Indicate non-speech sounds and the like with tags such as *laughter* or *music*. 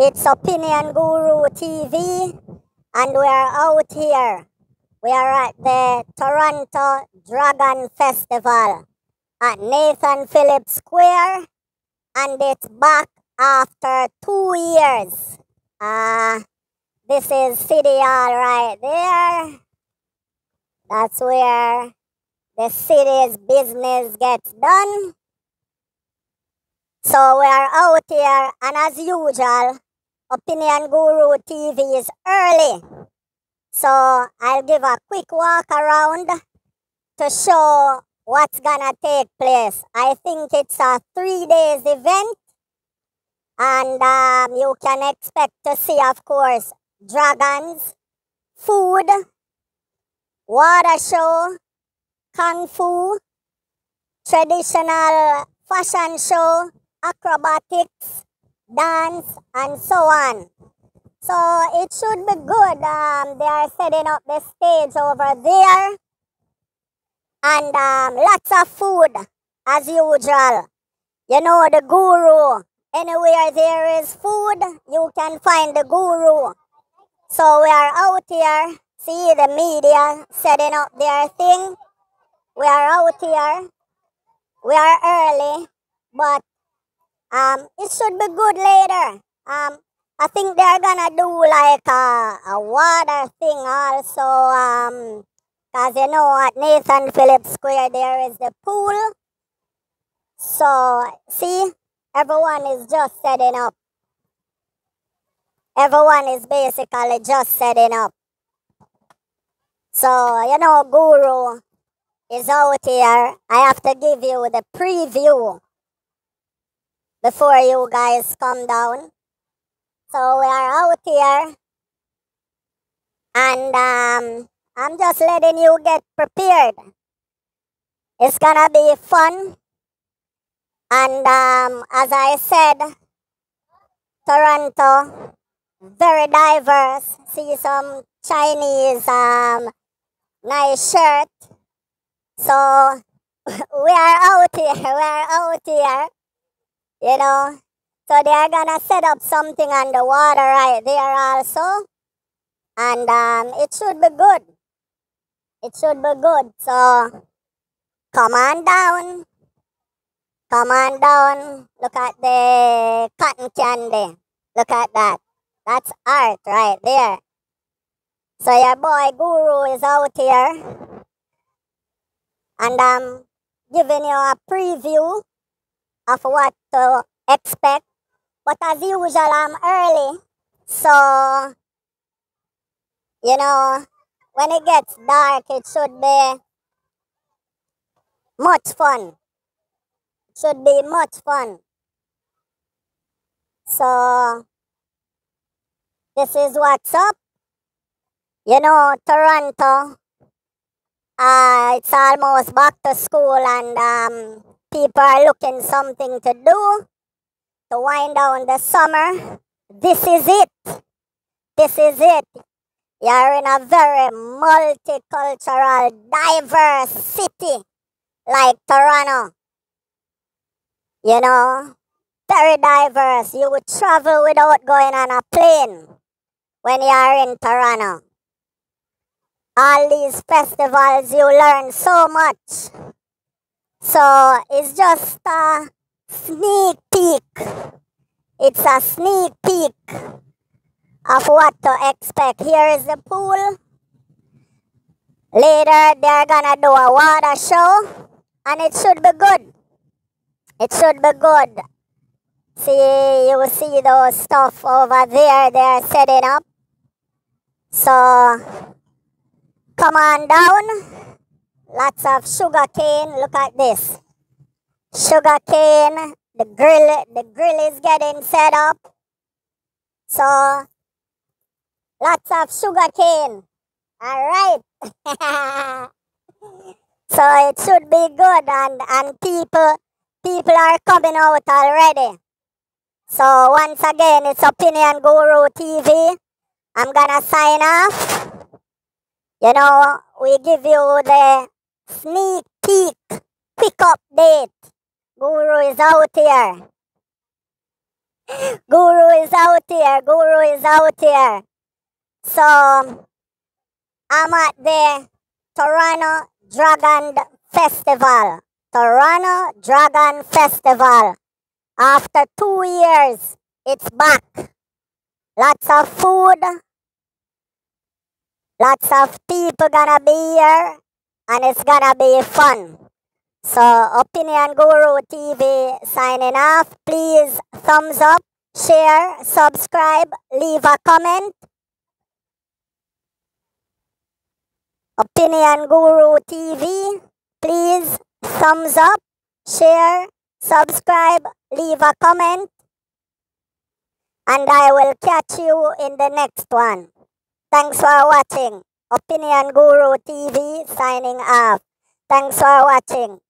It's Opinion Guru TV, and we are out here. We are at the Toronto Dragon Festival at Nathan Phillips Square, and it's back after two years. Uh, this is City Hall right there. That's where the city's business gets done. So we are out here, and as usual, Opinion Guru TV is early. So I'll give a quick walk around to show what's gonna take place. I think it's a three days event, and um, you can expect to see, of course, dragons, food, water show, kung fu, traditional fashion show, acrobatics, dance, and so on. So it should be good. Um, they are setting up the stage over there. And um, lots of food, as usual. You know, the guru. Anywhere there is food, you can find the guru. So we are out here. See the media setting up their thing. We are out here. We are early, but um, it should be good later. Um, I think they're gonna do like a, a water thing also. Um, cause you know at Nathan Phillips Square there is the pool. So see, everyone is just setting up. Everyone is basically just setting up. So you know, Guru is out here. I have to give you the preview before you guys come down. So we are out here and um, I'm just letting you get prepared. It's gonna be fun. And um, as I said, Toronto, very diverse. See some Chinese um, nice shirt. So *laughs* we are out here. We are out here you know. So they're gonna set up something on the water right there also. And um, it should be good. It should be good. So come on down. Come on down. Look at the cotton candy. Look at that. That's art right there. So your boy Guru is out here. And I'm giving you a preview of what to expect. But as usual, I'm early. So, you know, when it gets dark, it should be much fun. Should be much fun. So, this is what's up. You know, Toronto, uh, it's almost back to school and um, people are looking something to do to wind down the summer. This is it. This is it. You're in a very multicultural, diverse city like Toronto. You know, very diverse. You would travel without going on a plane when you are in Toronto. All these festivals, you learn so much. So it's just a sneak peek. It's a sneak peek of what to expect. Here is the pool. Later, they're gonna do a water show, and it should be good. It should be good. See, you see those stuff over there they're setting up. So, come on down. Lots of sugar cane. Look at this. Sugar cane. The grill, the grill is getting set up. So, lots of sugar cane. All right. *laughs* so it should be good and, and people people are coming out already. So once again, it's Opinion Guru TV. I'm gonna sign off. You know, we give you the Sneak peek, quick update. Guru is out here. *gasps* Guru is out here. Guru is out here. So I'm at the Toronto Dragon Festival. Toronto Dragon Festival. After two years, it's back. Lots of food. Lots of people gonna be here. And it's gonna be fun. So, Opinion Guru TV signing off. Please thumbs up, share, subscribe, leave a comment. Opinion Guru TV, please thumbs up, share, subscribe, leave a comment. And I will catch you in the next one. Thanks for watching. Opinion Guru TV signing off. Thanks for watching.